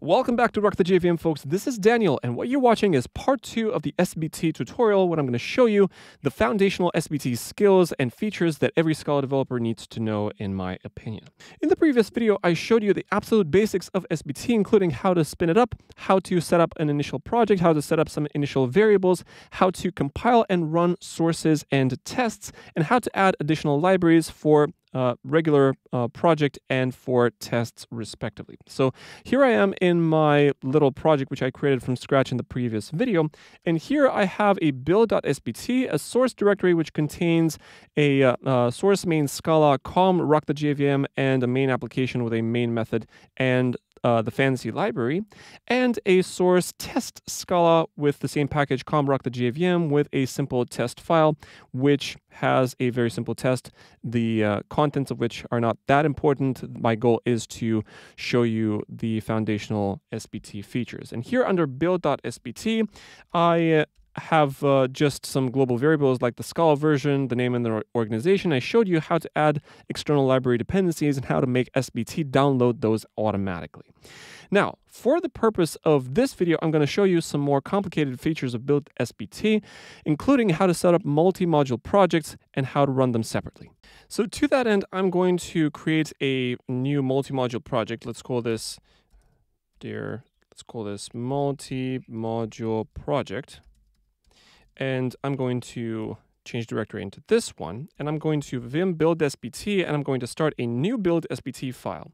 Welcome back to Rock the JVM, folks. This is Daniel, and what you're watching is part two of the SBT tutorial, where I'm going to show you the foundational SBT skills and features that every Scala developer needs to know, in my opinion. In the previous video, I showed you the absolute basics of SBT, including how to spin it up, how to set up an initial project, how to set up some initial variables, how to compile and run sources and tests, and how to add additional libraries for uh, regular uh, project and for tests respectively. So here I am in my little project which I created from scratch in the previous video and here I have a build.sbt, a source directory which contains a uh, uh source main scala com rock the JVM and a main application with a main method and uh, the Fantasy library, and a source test Scala with the same package comrock the JVM with a simple test file, which has a very simple test, the uh, contents of which are not that important. My goal is to show you the foundational SBT features. And here under build.sbt, I have uh, just some global variables like the Scala version, the name and the organization. I showed you how to add external library dependencies and how to make SBT download those automatically. Now, for the purpose of this video, I'm going to show you some more complicated features of Build SBT, including how to set up multi-module projects and how to run them separately. So to that end, I'm going to create a new multi-module project. Let's call this, dear, let's call this multi-module project and I'm going to change directory into this one, and I'm going to vim build sbt, and I'm going to start a new build sbt file.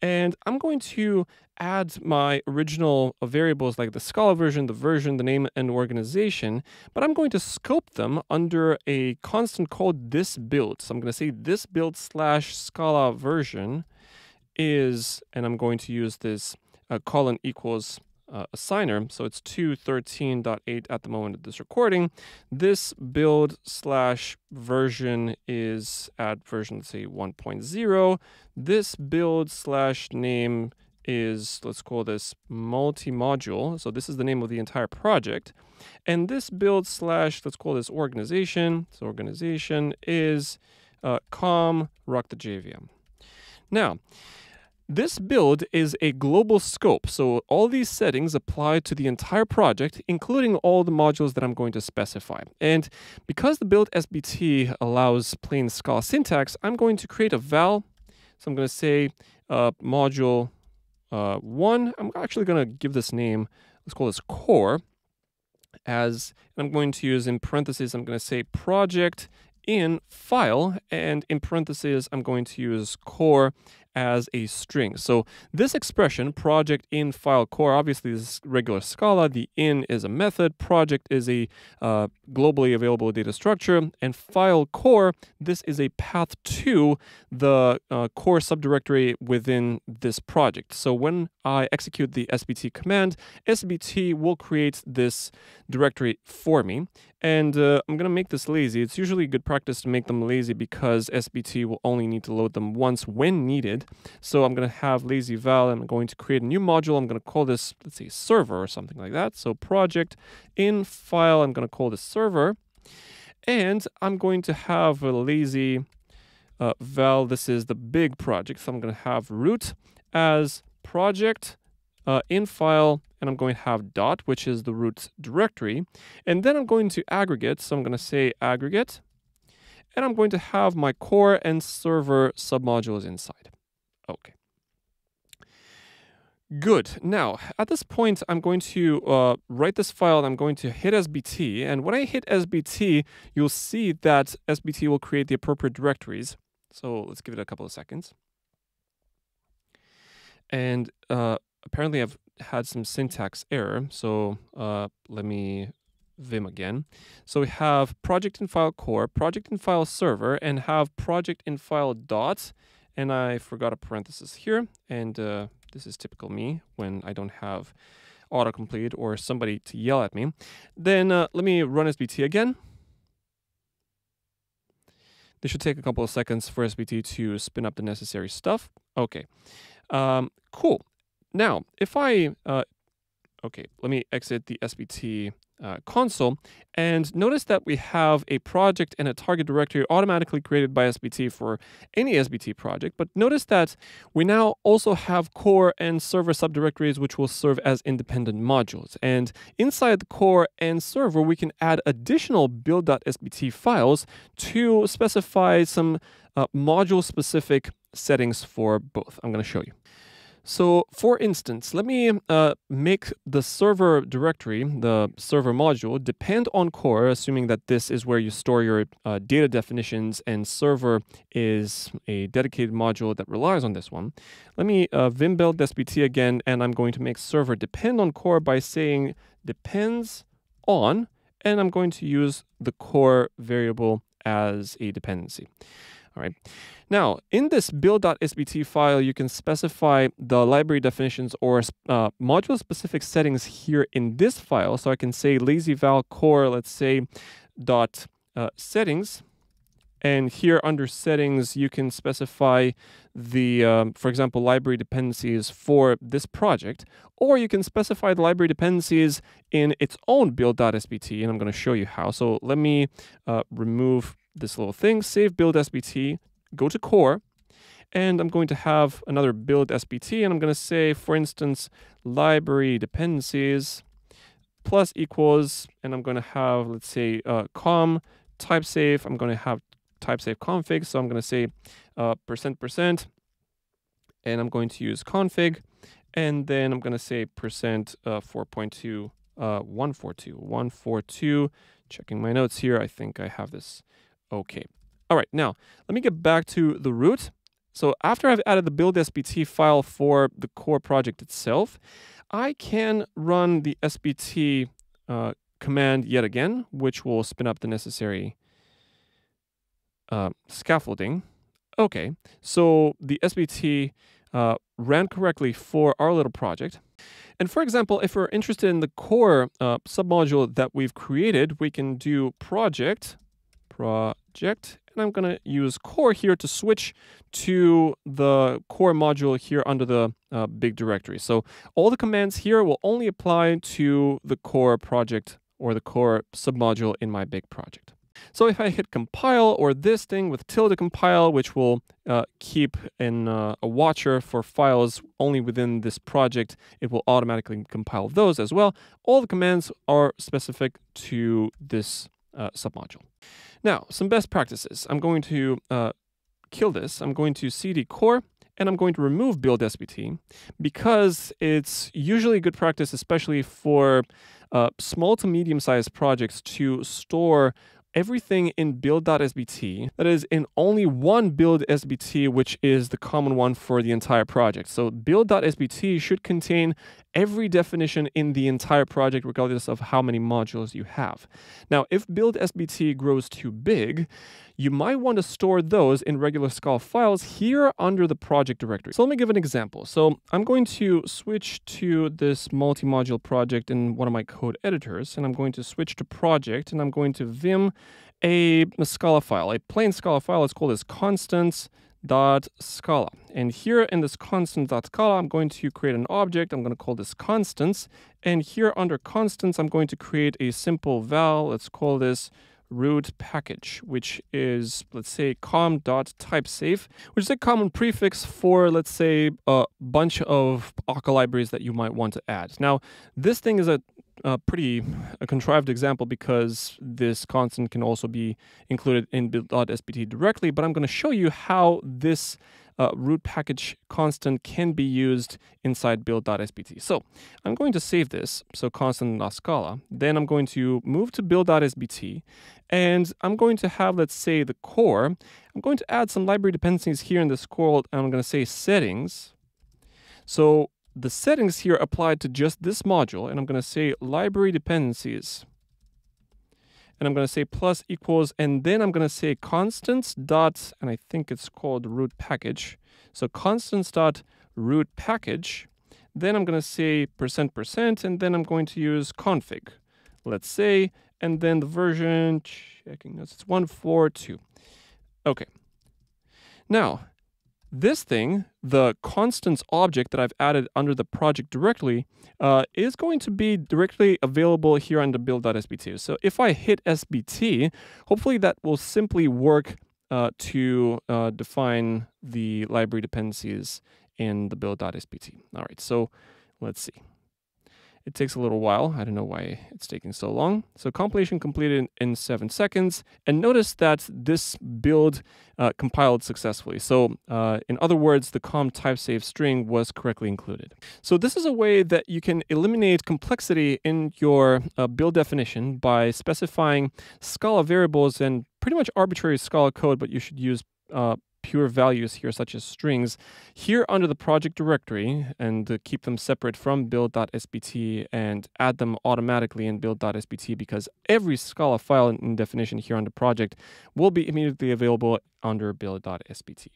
And I'm going to add my original variables like the Scala version, the version, the name, and organization, but I'm going to scope them under a constant called this build. So I'm going to say this build slash Scala version is, and I'm going to use this uh, colon equals uh, assigner. So it's 213.8 at the moment of this recording. This build slash version is at version, say 1.0. This build slash name is, let's call this multi-module. So this is the name of the entire project. And this build slash, let's call this organization. So organization is uh, com rock the JVM. Now, this build is a global scope, so all these settings apply to the entire project, including all the modules that I'm going to specify. And because the build SBT allows plain Scala syntax, I'm going to create a val. So I'm going to say uh, module uh, 1. I'm actually going to give this name, let's call this core, as I'm going to use in parentheses, I'm going to say project in file, and in parentheses, I'm going to use core as a string. So this expression, project in file core, obviously is regular Scala. The in is a method. Project is a uh, globally available data structure. And file core, this is a path to the uh, core subdirectory within this project. So when I execute the sbt command, sbt will create this directory for me. And uh, I'm going to make this lazy. It's usually good practice to make them lazy because SBT will only need to load them once when needed. So I'm going to have lazy val and I'm going to create a new module. I'm going to call this, let's say, server or something like that. So project in file, I'm going to call this server. And I'm going to have a lazy uh, val. This is the big project. So I'm going to have root as project uh, in file and I'm going to have dot, which is the root directory. And then I'm going to aggregate. So I'm going to say aggregate. And I'm going to have my core and server submodules inside. Okay. Good. Now, at this point, I'm going to uh, write this file and I'm going to hit SBT. And when I hit SBT, you'll see that SBT will create the appropriate directories. So let's give it a couple of seconds. And uh, apparently I've had some syntax error. So uh, let me vim again. So we have project in file core, project in file server, and have project in file dot. And I forgot a parenthesis here. And uh, this is typical me when I don't have autocomplete or somebody to yell at me. Then uh, let me run SBT again. This should take a couple of seconds for SBT to spin up the necessary stuff. Okay, um, cool. Now, if I, uh, okay, let me exit the SBT uh, console. And notice that we have a project and a target directory automatically created by SBT for any SBT project. But notice that we now also have core and server subdirectories, which will serve as independent modules. And inside the core and server, we can add additional build.sbt files to specify some uh, module specific settings for both. I'm going to show you. So for instance, let me uh, make the server directory, the server module, depend on core, assuming that this is where you store your uh, data definitions and server is a dedicated module that relies on this one. Let me uh, vim build sbt again, and I'm going to make server depend on core by saying depends on, and I'm going to use the core variable as a dependency. All right. Now, in this build.sbt file, you can specify the library definitions or uh, module-specific settings here in this file. So I can say lazyval core, let's say, dot uh, settings. And here under settings, you can specify the, um, for example, library dependencies for this project, or you can specify the library dependencies in its own build.sbt, and I'm going to show you how. So let me uh, remove this little thing, save build SBT, go to core, and I'm going to have another build SBT, and I'm going to say, for instance, library dependencies plus equals, and I'm going to have, let's say, uh, com type safe. I'm going to have type safe config, so I'm going to say uh, percent percent, and I'm going to use config, and then I'm going to say percent uh, 4.2 uh, 142 142. Checking my notes here, I think I have this Okay. All right, now let me get back to the root. So after I've added the build SBT file for the core project itself, I can run the SBT uh, command yet again, which will spin up the necessary uh, scaffolding. Okay, so the SBT uh, ran correctly for our little project. And for example, if we're interested in the core uh, submodule that we've created, we can do project project. And I'm going to use core here to switch to the core module here under the uh, big directory. So all the commands here will only apply to the core project or the core submodule in my big project. So if I hit compile or this thing with tilde compile, which will uh, keep in uh, a watcher for files only within this project, it will automatically compile those as well. All the commands are specific to this uh, submodule. Now, some best practices. I'm going to uh, kill this. I'm going to cd core and I'm going to remove build SBT because it's usually a good practice, especially for uh, small to medium sized projects, to store everything in build.sbt that is in only one build SBT, which is the common one for the entire project. So build.sbt should contain every definition in the entire project, regardless of how many modules you have. Now, if build SBT grows too big, you might want to store those in regular Scala files here under the project directory. So let me give an example. So I'm going to switch to this multi-module project in one of my code editors, and I'm going to switch to project, and I'm going to vim a, a Scala file, a plain Scala file. Let's call this constants dot scala. And here in this constant dot scala i'm going to create an object. I'm going to call this constants. And here under constants i'm going to create a simple val. Let's call this root package, which is, let's say, com.typesafe, which is a common prefix for, let's say, a bunch of Akka libraries that you might want to add. Now, this thing is a, a pretty a contrived example because this constant can also be included in build.sbt directly, but I'm going to show you how this uh, root package constant can be used inside build.sbt. So I'm going to save this, so constant.scala. Then I'm going to move to build.sbt, and I'm going to have, let's say, the core. I'm going to add some library dependencies here in this core, and I'm going to say settings. So the settings here apply to just this module, and I'm going to say library dependencies and I'm going to say plus equals, and then I'm going to say constants dot, and I think it's called root package. So constants dot root package. Then I'm going to say percent percent, and then I'm going to use config. Let's say, and then the version, checking this, it's 142. Okay. Now, This thing, the constants object that I've added under the project directly, uh, is going to be directly available here under build.sbt. So if I hit SBT, hopefully that will simply work uh, to uh, define the library dependencies in the build.sbt. All right, so let's see. It takes a little while. I don't know why it's taking so long. So compilation completed in, seven seconds. And notice that this build uh, compiled successfully. So uh, in other words, the com type safe string was correctly included. So this is a way that you can eliminate complexity in your uh, build definition by specifying Scala variables and pretty much arbitrary Scala code, but you should use uh, pure values here, such as strings, here under the project directory and keep them separate from build.sbt and add them automatically in build.sbt because every Scala file in definition here on the project will be immediately available under build.sbt.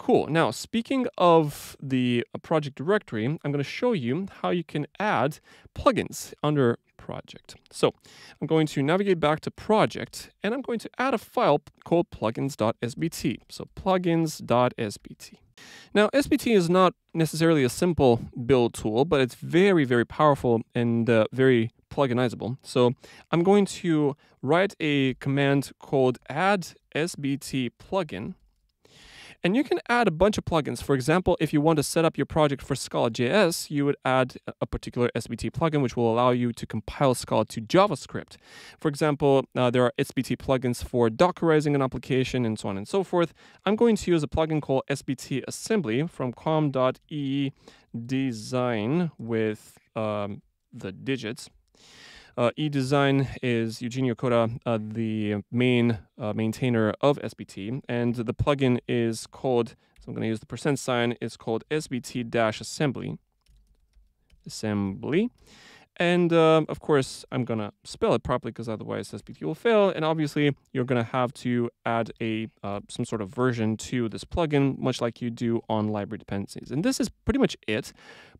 Cool. Now, speaking of the uh, project directory, I'm going to show you how you can add plugins under project. So I'm going to navigate back to project and I'm going to add a file called plugins.sbt. So plugins.sbt. Now, SBT is not necessarily a simple build tool, but it's very, very powerful and uh, very pluginizable. So I'm going to write a command called add sbt plugin and you can add a bunch of plugins. For example, if you want to set up your project for Scala.js, you would add a particular SBT plugin, which will allow you to compile Scala to JavaScript. For example, uh, there are SBT plugins for Dockerizing an application and so on and so forth. I'm going to use a plugin called SBT Assembly from com.e design with um, the digits. Uh, eed3si9n is Eugene Yokota, uh, the main uh, maintainer of SBT, and the plugin is called, so I'm going to use the percent sign, it's called SBT-assembly. Assembly. And uh, of course, I'm going to spell it properly because otherwise SBT will fail. And obviously, you're going to have to add a uh, some sort of version to this plugin, much like you do on library dependencies. And this is pretty much it.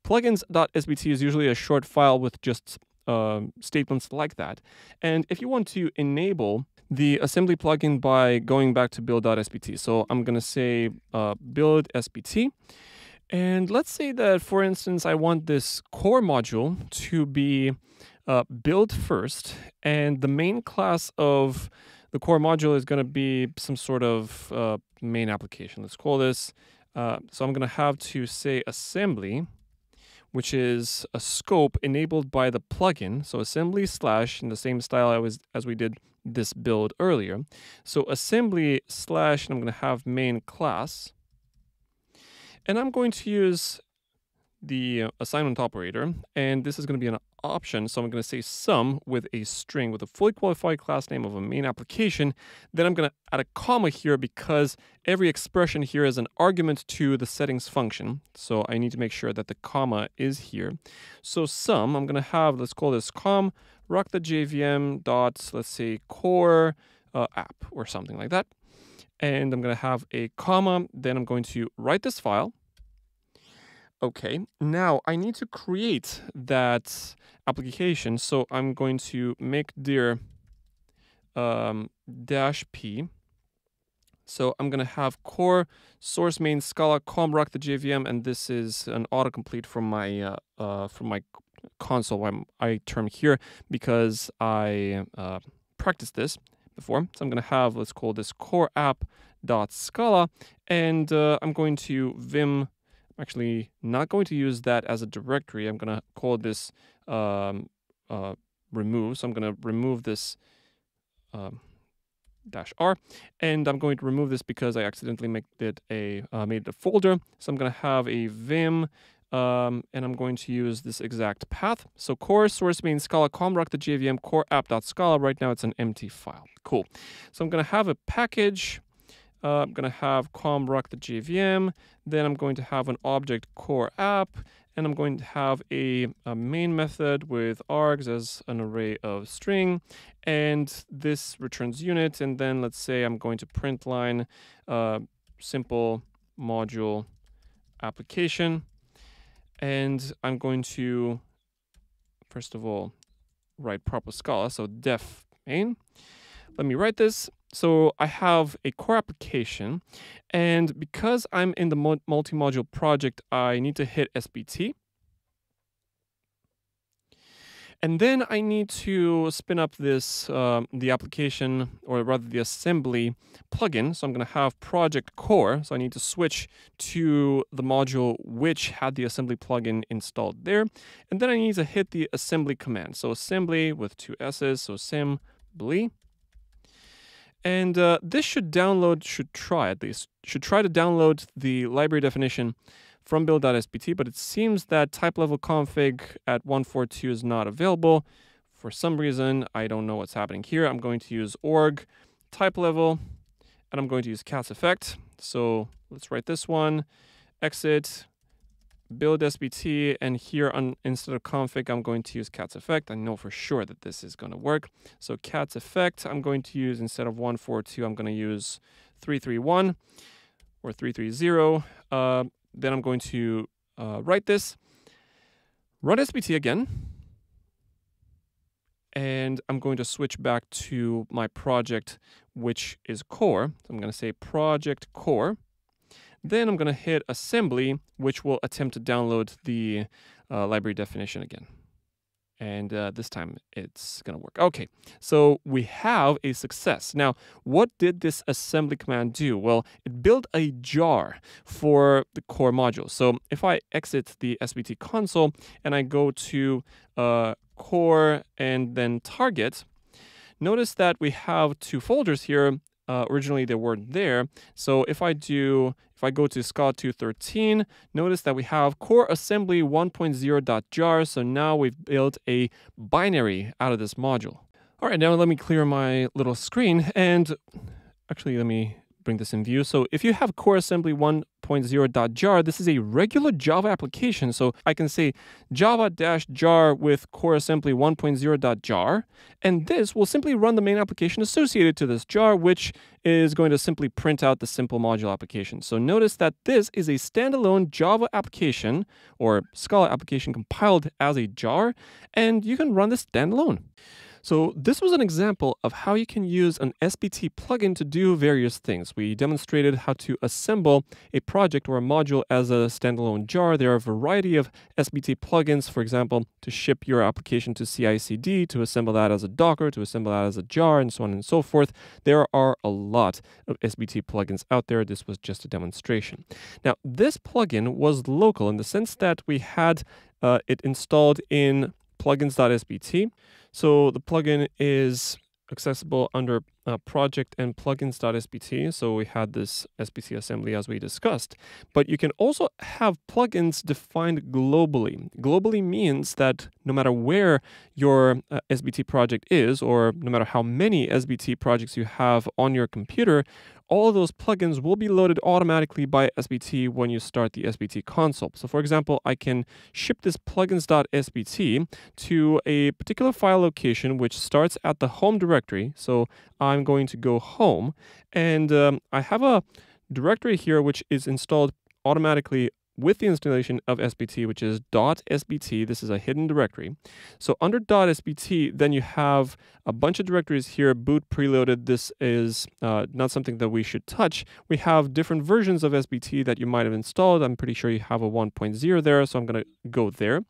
Plugins.sbt is usually a short file with just uh, statements like that. And if you want to enable the assembly plugin by going back to build.sbt. So I'm going to say uh, build sbt. And let's say that, for instance, I want this core module to be uh, built first, and the main class of the core module is going to be some sort of uh, main application. Let's call this. Uh, so I'm going to have to say assembly which is a scope enabled by the plugin. So assembly slash in the same style I was as we did this build earlier. So assembly slash, and I'm going to have main class. And I'm going to use the assignment operator, and this is going to be an option. So I'm going to say sum with a string with a fully qualified class name of a main application. Then I'm going to add a comma here because every expression here is an argument to the settings function. So I need to make sure that the comma is here. So sum, I'm going to have, let's call this com rock the JVM dot, let's say core uh, app or something like that. And I'm going to have a comma. Then I'm going to write this file. Okay, now I need to create that application. So I'm going to make dir um, dash p. So I'm going to have core source main scala com rock the JVM, and this is an autocomplete from my uh, uh, from my console. I'm, iTerm here because I uh, practiced this before. So I'm going to have let's call this core app dot scala, and uh, I'm going to vim actually not going to use that as a directory. I'm going to call this um, uh, remove. So I'm going to remove this um, dash R, and I'm going to remove this because I accidentally made it a uh, made it a folder. So I'm going to have a vim, um, and I'm going to use this exact path. So core source means scala comrock the JVM core app.scala. Right now it's an empty file. Cool. So I'm going to have a package uh, I'm going to have com rock the JVM. Then I'm going to have an object core app. And I'm going to have a, a main method with args as an array of string. And this returns unit. And then let's say I'm going to print line uh, simple module application. And I'm going to, first of all, write proper Scala. So def main. let me write this. So I have a core application, and because I'm in the multi-module project, I need to hit SBT. And then I need to spin up this, uh, the application, or rather the assembly plugin. So I'm going to have project core. So I need to switch to the module which had the assembly plugin installed there. And then I need to hit the assembly command. So assembly with two S's, so assembly. And uh, this should download, should try at least, should try to download the library definition from build.sbt, but it seems that type level config at 142 is not available. For some reason, I don't know what's happening here. I'm going to use org type level, and I'm going to use cats effect. So let's write this one, exit, build SBT, and here on instead of config, I'm going to use cats effect. I know for sure that this is going to work. So cats effect, I'm going to use instead of 142, I'm going to use 331 or 330. Uh, then I'm going to uh, write this, run SBT again, and I'm going to switch back to my project, which is core. So I'm going to say project core. Then I'm going to hit assembly, which will attempt to download the uh, library definition again and uh, this time it's going to work. Okay, so we have a success. Now, what did this assembly command do? Well, it built a jar for the core module. So if I exit the SBT console and I go to uh, core and then target, notice that we have two folders here. Uh, originally, they weren't there. So if I do if I go to Scala 213, notice that we have core assembly 1.0.jar. So now we've built a binary out of this module. All right, now let me clear my little screen and actually let me bring this in view. So if you have core assembly 1.0.jar, this is a regular Java application. So I can say java-jar with core assembly 1.0.jar, and this will simply run the main application associated to this jar, which is going to simply print out the simple module application. So notice that this is a standalone Java application or Scala application compiled as a jar, and you can run this standalone. So this was an example of how you can use an SBT plugin to do various things. We demonstrated how to assemble a project or a module as a standalone jar. There are a variety of SBT plugins, for example, to ship your application to CI/CD, to assemble that as a Docker, to assemble that as a jar, and so on and so forth. There are a lot of SBT plugins out there. This was just a demonstration. Now, this plugin was local in the sense that we had uh, it installed in plugins.sbt. So the plugin is accessible under uh, project and plugins.sbt. So we had this SBT assembly as we discussed, but you can also have plugins defined globally. Globally means that no matter where your uh, SBT project is, or no matter how many SBT projects you have on your computer, all those plugins will be loaded automatically by SBT when you start the SBT console. So for example, I can ship this plugins.sbt to a particular file location which starts at the home directory. So I'm going to go home and um, I have a directory here which is installed automatically with the installation of SBT, which is .sbt. This is a hidden directory. So under .sbt, then you have a bunch of directories here, boot preloaded. This is uh, not something that we should touch. We have different versions of SBT that you might have installed. I'm pretty sure you have a 1.0 there, so I'm going to go there.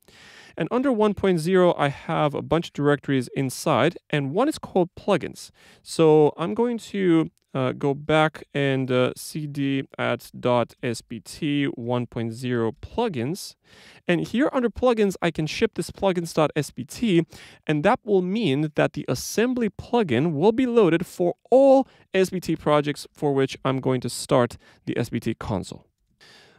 And under 1.0, I have a bunch of directories inside, and one is called plugins. So I'm going to uh, go back and uh, cd at .sbt 1.0 plugins. And here under plugins, I can ship this plugins.sbt, and that will mean that the assembly plugin will be loaded for all SBT projects for which I'm going to start the SBT console.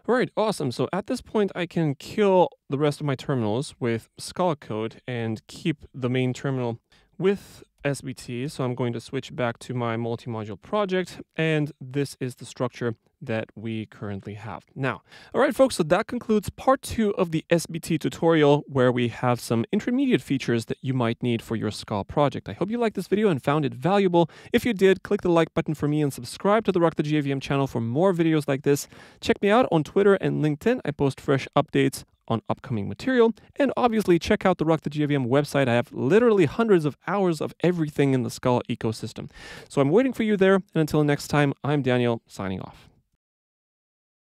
Right, awesome. So at this point, I can kill the rest of my terminals with Scala code and keep the main terminal with SBT. So I'm going to switch back to my multi-module project, and this is the structure that we currently have. Now, all right, folks, so that concludes part two of the SBT tutorial where we have some intermediate features that you might need for your Scala project. I hope you liked this video and found it valuable. If you did, click the like button for me and subscribe to the Rock the JVM channel for more videos like this. Check me out on Twitter and LinkedIn. I post fresh updates on upcoming material. And obviously, check out the Rock the JVM website. I have literally hundreds of hours of everything in the Scala ecosystem. So I'm waiting for you there. And until next time, I'm Daniel, signing off.